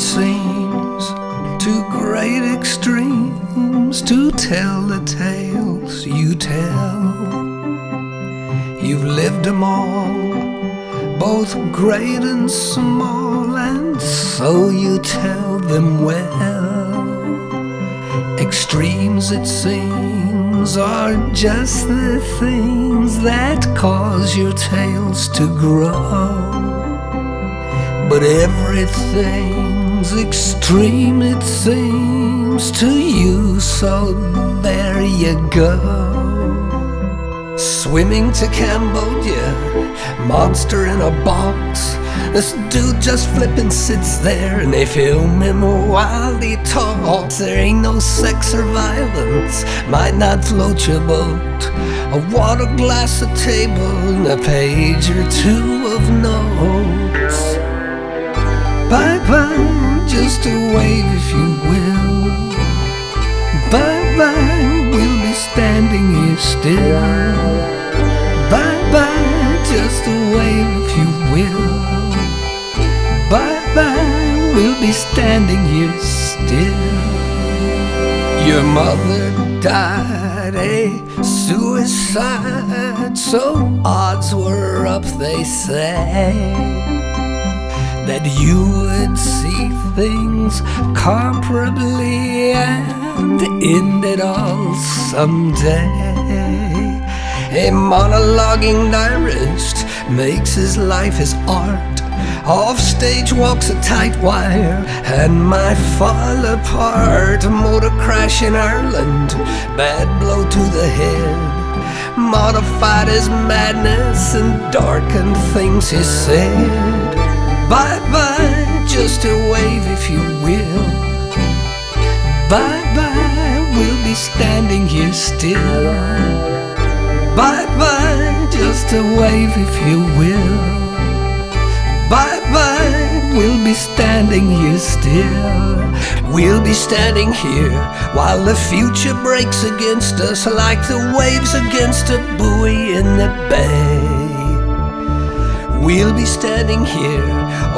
seems to great extremes to tell the tales you tell. You've lived them all, both great and small, and so you tell them well. Extremes, it seems, are just the things that cause your tales to grow. But everything's extreme, it seems to you, so there you go. Swimming to Cambodia, monster in a box. This dude just flippin' sits there and they film him while he talks. There ain't no sex or violence, might not float your boat. A water glass, a table, and a page or two of notes. Bye, just a wave if you will. Bye bye, we'll be standing here still. Bye bye, just a wave if you will. Bye bye, we'll be standing here still. Your mother died a suicide, so odds were up, they say that you would see things comparably and end it all someday. A monologuing diarist makes his life his art. Off stage walks a tight wire and might fall apart. Motor crash in Ireland, bad blow to the head. Modified his madness and darkened things he said. Bye bye, just a wave if you will. Bye bye, we'll be standing here still. Bye bye, just a wave if you will. Bye bye, we'll be standing here still. We'll be standing here while the future breaks against us like the waves against a buoy in the bay. We'll be standing here,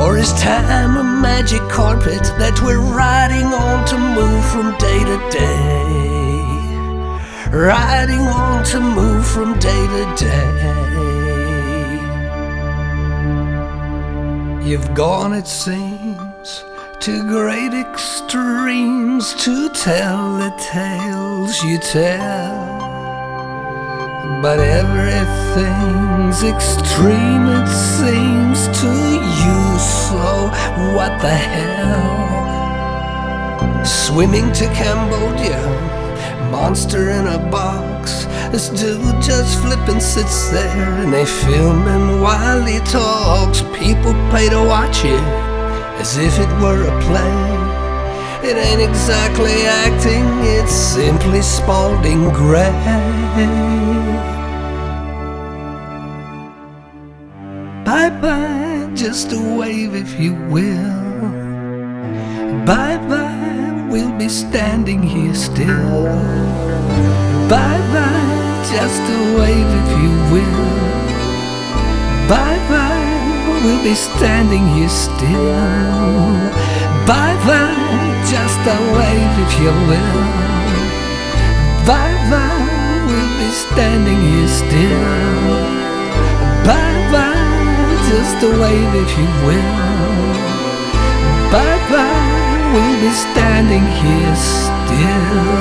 or is time a magic carpet that we're riding on to move from day to day? Riding on to move from day to day. You've gone, it seems, to great extremes to tell the tales you tell. But everything's extreme, it what the hell? Swimming to Cambodia, monster in a box. This dude just flippin' sits there and they film him while he talks. People pay to watch it as if it were a play. It ain't exactly acting, it's simply Spalding Gray. Bye bye, just a wave if you will. Bye bye, we'll be standing here still. Bye bye, just a wave if you will. Bye bye, we'll be standing here still. Bye bye, just a wave if you will. Bye bye, we'll be standing here still. Bye bye just a wave if you will. Bye bye, we'll be standing here still.